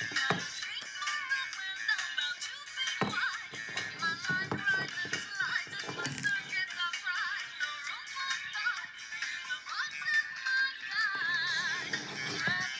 Yeah.